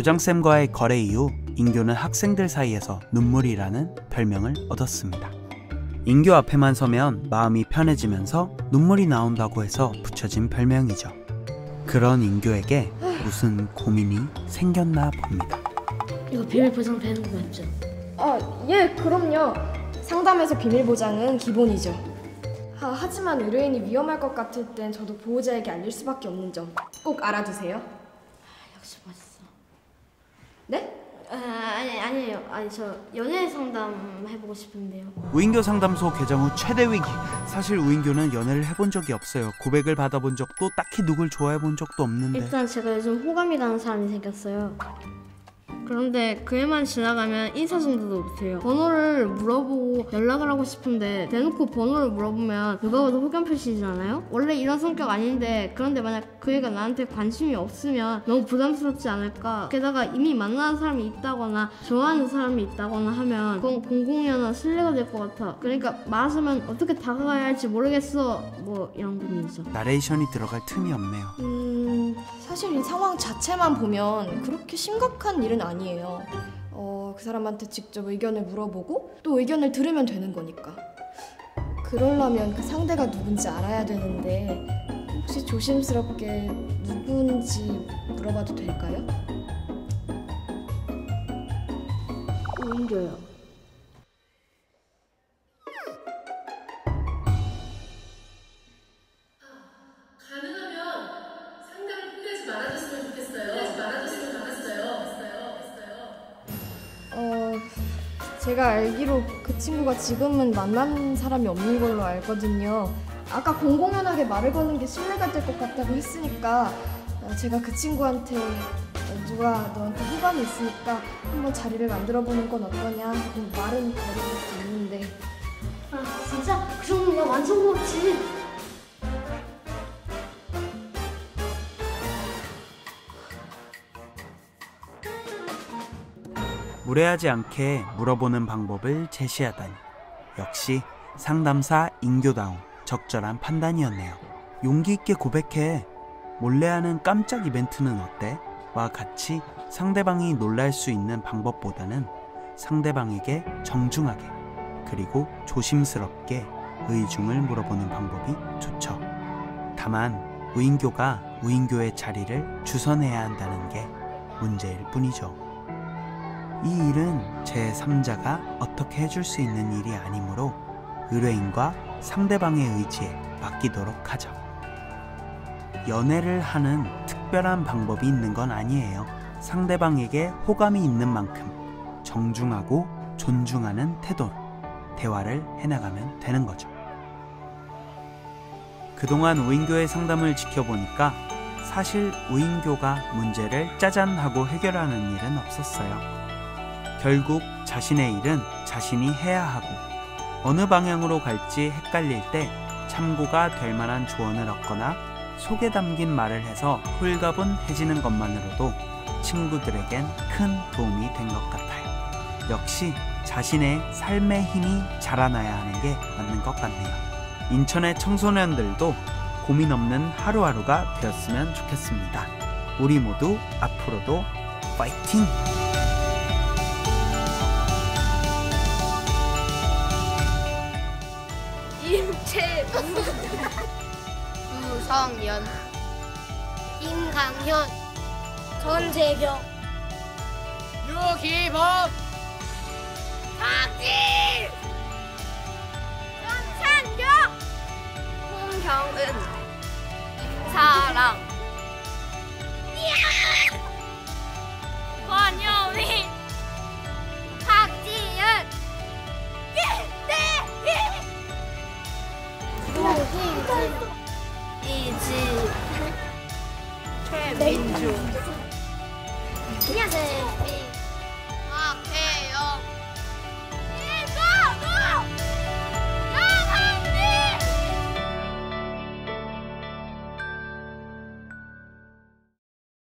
교장쌤과의 거래 이후 인교는 학생들 사이에서 눈물이라는 별명을 얻었습니다. 인교 앞에만 서면 마음이 편해지면서 눈물이 나온다고 해서 붙여진 별명이죠. 그런 인교에게 무슨 고민이 생겼나 봅니다. 이거 비밀 보장 되는 거 맞죠? 아, 예, 그럼요. 상담에서 비밀 보장은 기본이죠. 아, 하지만 의뢰인이 위험할 것 같을 땐 저도 보호자에게 알릴 수밖에 없는 점 꼭 알아두세요. 역시 멋있어. 네? 아, 아니 아니에요. 아니 저 연애 상담 해보고 싶은데요. 우인교 상담소 개장 후 최대 위기. 사실 우인교는 연애를 해본 적이 없어요. 고백을 받아본 적도 딱히 누굴 좋아해 본 적도 없는데. 일단 제가 요즘 호감이 가는 사람이 생겼어요. 그런데 그 애만 지나가면 인사 정도도 못해요. 번호를 물어보고 연락을 하고 싶은데 대놓고 번호를 물어보면 누가 봐도 호감 표시잖아요? 원래 이런 성격 아닌데 그런데 만약 그 애가 나한테 관심이 없으면 너무 부담스럽지 않을까? 게다가 이미 만나는 사람이 있다거나 좋아하는 사람이 있다거나 하면 그건 공공연한 신뢰가 될 것 같아. 그러니까 맞으면 어떻게 다가가야 할지 모르겠어. 뭐 이런 고민이죠. 나레이션이 들어갈 틈이 없네요. 음, 사실 이 상황 자체만 보면 그렇게 심각한 일은 아니에요. 어, 그 사람한테 직접 의견을 물어보고 또 의견을 들으면 되는 거니까. 그러려면 그 상대가 누군지 알아야 되는데 혹시 조심스럽게 누군지 물어봐도 될까요? 오인교요. 어, 제가 알기로 그 친구가 지금은 만나는 사람이 없는 걸로 알거든요. 아까 공공연하게 말을 거는 게 신뢰가 될 것 같다고 했으니까 어, 제가 그 친구한테 어, 누가 너한테 호감이 있으니까 한번 자리를 만들어 보는 건 어떠냐 말은 걸은 것도 있는데 아 진짜 그 정도면 완전 고맙지. 무례하지 않게 물어보는 방법을 제시하다니. 역시 상담사 인교다운 적절한 판단이었네요. 용기 있게 고백해. 몰래 하는 깜짝 이벤트는 어때? 와 같이 상대방이 놀랄 수 있는 방법보다는 상대방에게 정중하게 그리고 조심스럽게 의중을 물어보는 방법이 좋죠. 다만 우인교가 우인교의 자리를 주선해야 한다는 게 문제일 뿐이죠. 이 일은 제3자가 어떻게 해줄 수 있는 일이 아니므로 의뢰인과 상대방의 의지에 맡기도록 하죠. 연애를 하는 특별한 방법이 있는 건 아니에요. 상대방에게 호감이 있는 만큼 정중하고 존중하는 태도로 대화를 해나가면 되는 거죠. 그동안 우인교의 상담을 지켜보니까 사실 우인교가 문제를 짜잔 하고 해결하는 일은 없었어요. 결국 자신의 일은 자신이 해야 하고 어느 방향으로 갈지 헷갈릴 때 참고가 될 만한 조언을 얻거나 속에 담긴 말을 해서 홀가분해지는 것만으로도 친구들에겐 큰 도움이 된 것 같아요. 역시 자신의 삶의 힘이 자라나야 하는 게 맞는 것 같네요. 인천의 청소년들도 고민 없는 하루하루가 되었으면 좋겠습니다. 우리 모두 앞으로도 파이팅! 유성연 임강현 전재경 유기범! 박지 네. 민주. 안녕하세요. 네.